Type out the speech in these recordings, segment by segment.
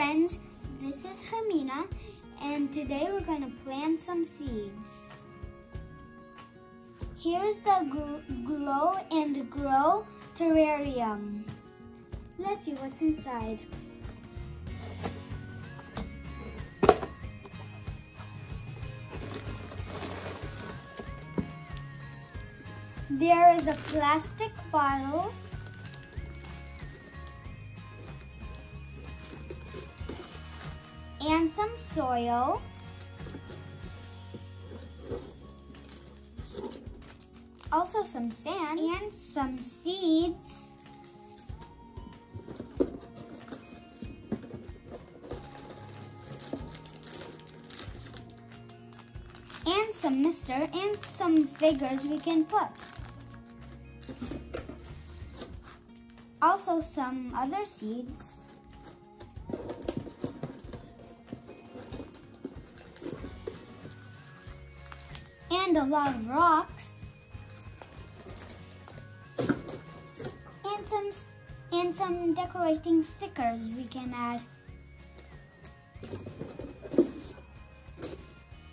friends, this is Hermina and today we're going to plant some seeds. Here's the Glow and Grow terrarium. Let's see what's inside. There is a plastic bottle and some soil. Also some sand and some seeds. And some mister and some figures we can put. Also some other seeds. And a lot of rocks and some and some decorating stickers we can add.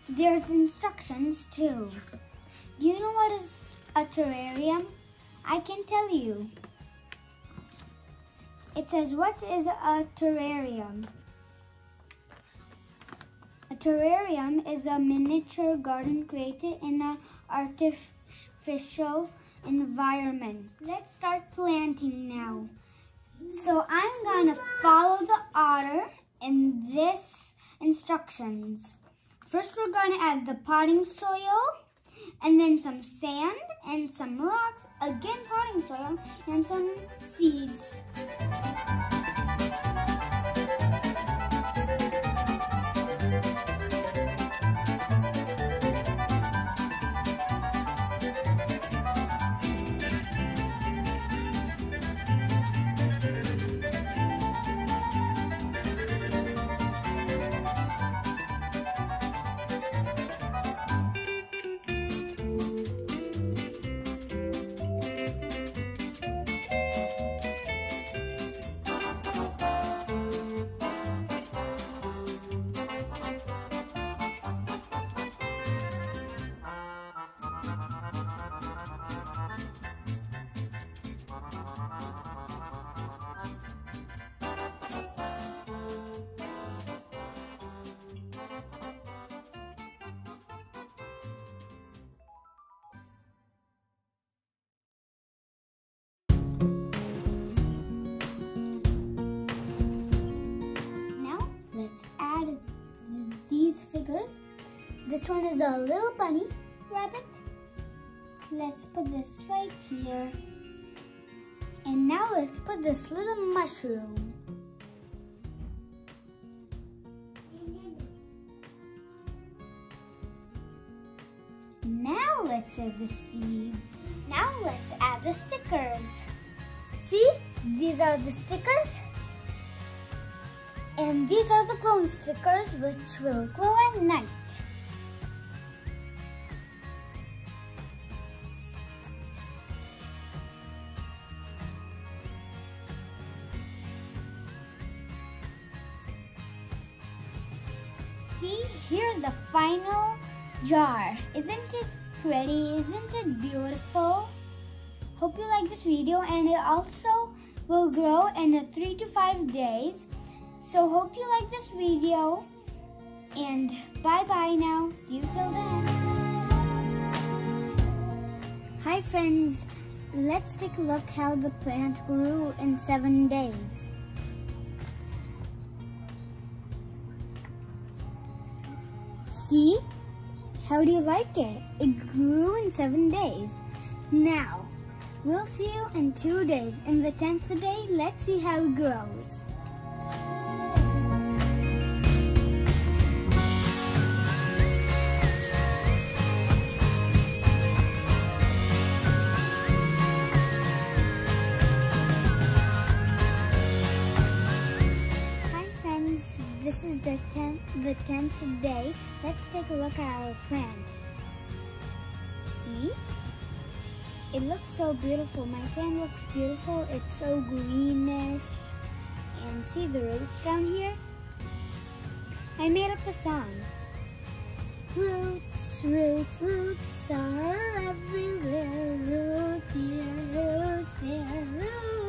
There's instructions too. Do you know what is a terrarium? I can tell you. It says, what is a terrarium? Terrarium is a miniature garden created in an artificial environment. Let's start planting now. So I'm going to follow the otter in this instructions. First we're going to add the potting soil and then some sand and some rocks, again potting soil and some seeds. This one is a little bunny rabbit. Let's put this right here. And now let's put this little mushroom. Now let's add the seeds. Now let's add the stickers. See, these are the stickers. And these are the glowing stickers which will glow at night. See, here's the final jar. Isn't it pretty? Isn't it beautiful? Hope you like this video and it also will grow in 3 to 5 days. So hope you like this video and bye bye now. See you till then. Hi friends, let's take a look how the plant grew in 7 days. How do you like it? It grew in seven days. Now, we'll see you in two days. In the tenth day, let's see how it grows. The 10th, the 10th day, let's take a look at our plant. See? It looks so beautiful. My plant looks beautiful. It's so greenish. And see the roots down here? I made up a song. Roots, roots, roots are everywhere. Roots here, roots there. Roots